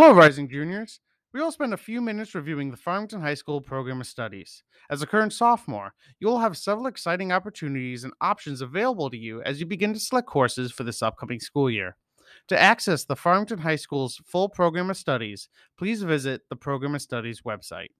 Hello, Rising Juniors. We will spend a few minutes reviewing the Farmington High School Program of Studies. As a current sophomore, you will have several exciting opportunities and options available to you as you begin to select courses for this upcoming school year. To access the Farmington High School's full program of studies, please visit the Program of Studies website.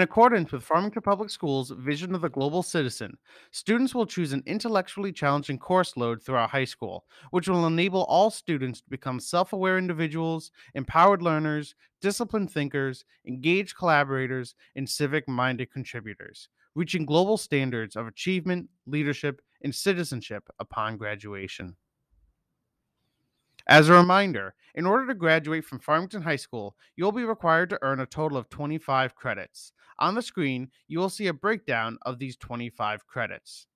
In accordance with Farmington Public Schools' vision of the global citizen, students will choose an intellectually challenging course load throughout high school, which will enable all students to become self aware individuals, empowered learners, disciplined thinkers, engaged collaborators, and civic minded contributors, reaching global standards of achievement, leadership, and citizenship upon graduation. As a reminder, in order to graduate from Farmington High School, you'll be required to earn a total of 25 credits. On the screen, you will see a breakdown of these 25 credits.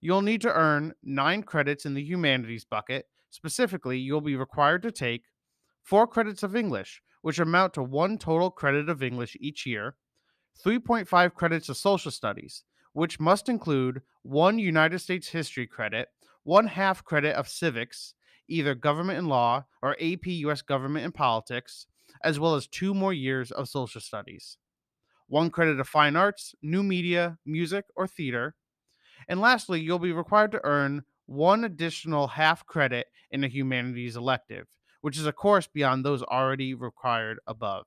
You'll need to earn 9 credits in the humanities bucket. Specifically, you'll be required to take 4 credits of English, which amount to 1 total credit of English each year, 3.5 credits of social studies, which must include 1 United States history credit, 1 half credit of civics, either government and law or AP US government and politics, as well as 2 more years of social studies one credit of fine arts, new media, music, or theater. And lastly, you'll be required to earn one additional half credit in a humanities elective, which is a course beyond those already required above.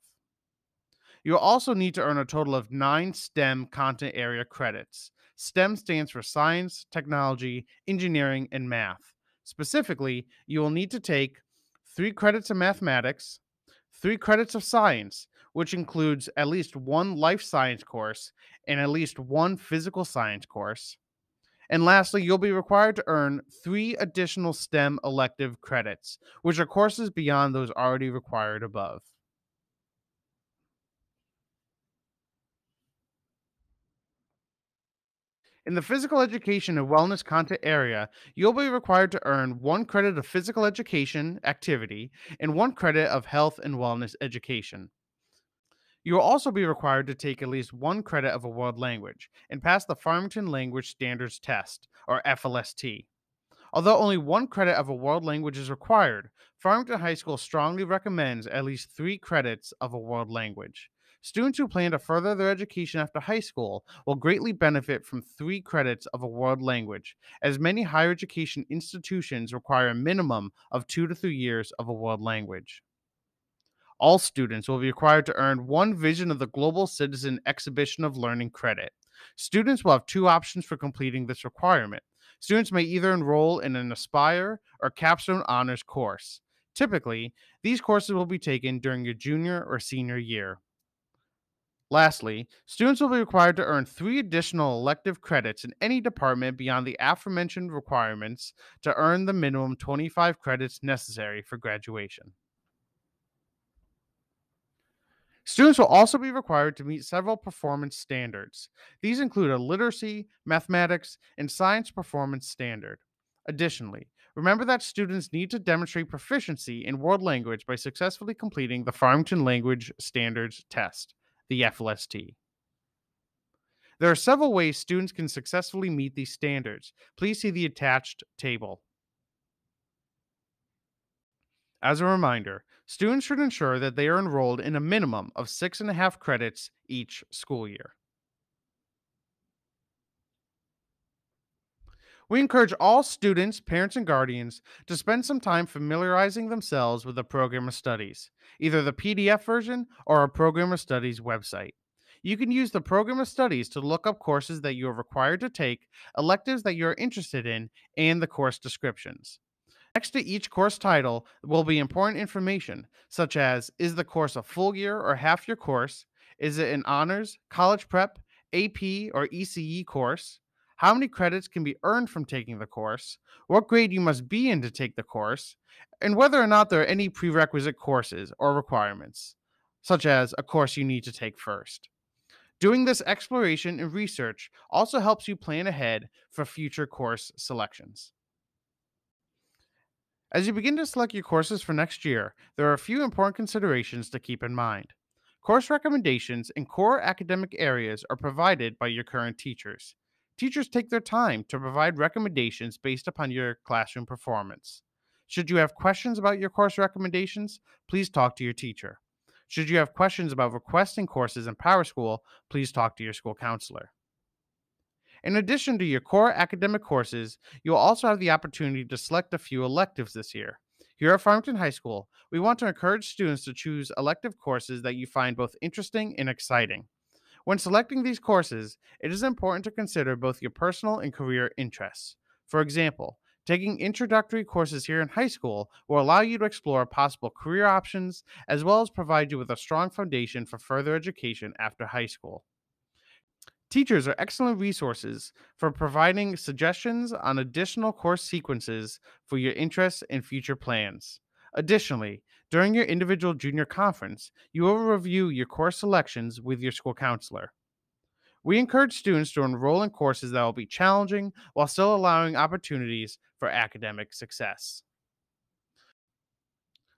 You'll also need to earn a total of nine STEM content area credits. STEM stands for science, technology, engineering, and math. Specifically, you will need to take three credits of mathematics, three credits of science, which includes at least one life science course and at least one physical science course. And lastly, you'll be required to earn three additional STEM elective credits, which are courses beyond those already required above. In the physical education and wellness content area, you'll be required to earn one credit of physical education activity and one credit of health and wellness education. You will also be required to take at least one credit of a world language and pass the Farmington Language Standards Test, or FLST. Although only one credit of a world language is required, Farmington High School strongly recommends at least three credits of a world language. Students who plan to further their education after high school will greatly benefit from three credits of a world language, as many higher education institutions require a minimum of two to three years of a world language. All students will be required to earn one Vision of the Global Citizen Exhibition of Learning credit. Students will have two options for completing this requirement. Students may either enroll in an Aspire or Capstone Honors course. Typically, these courses will be taken during your junior or senior year. Lastly, students will be required to earn three additional elective credits in any department beyond the aforementioned requirements to earn the minimum 25 credits necessary for graduation. Students will also be required to meet several performance standards. These include a literacy, mathematics, and science performance standard. Additionally, remember that students need to demonstrate proficiency in world language by successfully completing the Farmington Language Standards Test, the FLST. There are several ways students can successfully meet these standards. Please see the attached table. As a reminder, students should ensure that they are enrolled in a minimum of six and a half credits each school year. We encourage all students, parents, and guardians to spend some time familiarizing themselves with the program of studies, either the PDF version or our program of studies website. You can use the program of studies to look up courses that you are required to take, electives that you are interested in, and the course descriptions. Next to each course title will be important information, such as is the course a full year or half year course? Is it an honors, college prep, AP, or ECE course? How many credits can be earned from taking the course? What grade you must be in to take the course? And whether or not there are any prerequisite courses or requirements, such as a course you need to take first. Doing this exploration and research also helps you plan ahead for future course selections. As you begin to select your courses for next year, there are a few important considerations to keep in mind. Course recommendations in core academic areas are provided by your current teachers. Teachers take their time to provide recommendations based upon your classroom performance. Should you have questions about your course recommendations, please talk to your teacher. Should you have questions about requesting courses in PowerSchool, please talk to your school counselor. In addition to your core academic courses, you'll also have the opportunity to select a few electives this year. Here at Farmington High School, we want to encourage students to choose elective courses that you find both interesting and exciting. When selecting these courses, it is important to consider both your personal and career interests. For example, taking introductory courses here in high school will allow you to explore possible career options as well as provide you with a strong foundation for further education after high school. Teachers are excellent resources for providing suggestions on additional course sequences for your interests and future plans. Additionally, during your individual junior conference, you will review your course selections with your school counselor. We encourage students to enroll in courses that will be challenging while still allowing opportunities for academic success.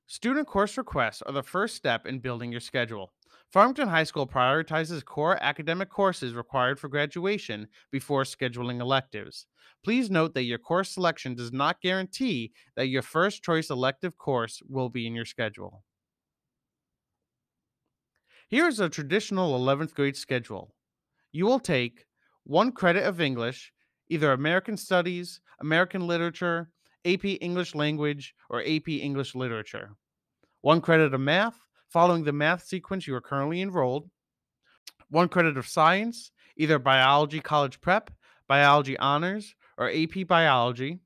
Student course requests are the first step in building your schedule. Farmington High School prioritizes core academic courses required for graduation before scheduling electives. Please note that your course selection does not guarantee that your first choice elective course will be in your schedule. Here is a traditional 11th grade schedule. You will take one credit of English, either American Studies, American Literature, AP English Language, or AP English Literature. One credit of math, following the math sequence you are currently enrolled. One credit of science, either Biology College Prep, Biology Honors, or AP Biology.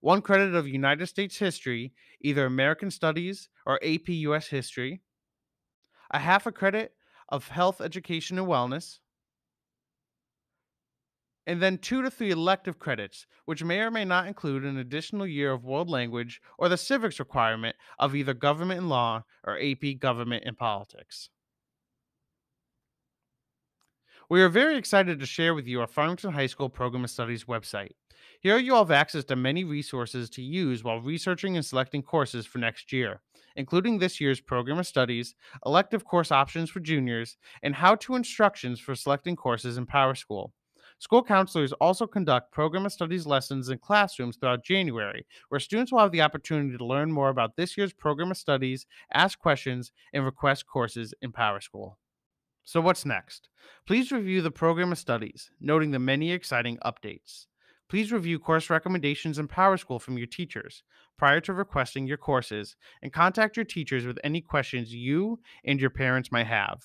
One credit of United States History, either American Studies or AP US History. A half a credit of Health Education and Wellness and then two to three elective credits, which may or may not include an additional year of world language or the civics requirement of either government and law or AP government and politics. We are very excited to share with you our Farmington High School Program of Studies website. Here you have access to many resources to use while researching and selecting courses for next year, including this year's Program of Studies, elective course options for juniors, and how to instructions for selecting courses in PowerSchool. School counselors also conduct program of studies lessons in classrooms throughout January, where students will have the opportunity to learn more about this year's program of studies, ask questions, and request courses in PowerSchool. So, what's next? Please review the program of studies, noting the many exciting updates. Please review course recommendations in PowerSchool from your teachers prior to requesting your courses and contact your teachers with any questions you and your parents might have.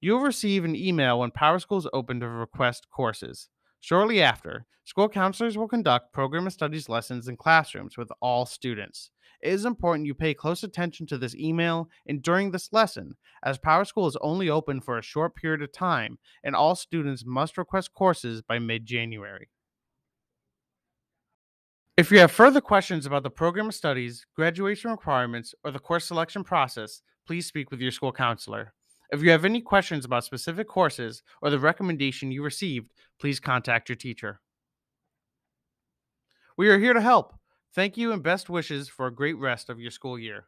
You'll receive an email when PowerSchool is open to request courses. Shortly after, school counselors will conduct program of studies lessons in classrooms with all students. It is important you pay close attention to this email and during this lesson, as PowerSchool is only open for a short period of time and all students must request courses by mid January. If you have further questions about the program of studies, graduation requirements, or the course selection process, please speak with your school counselor. If you have any questions about specific courses or the recommendation you received, please contact your teacher. We are here to help. Thank you and best wishes for a great rest of your school year.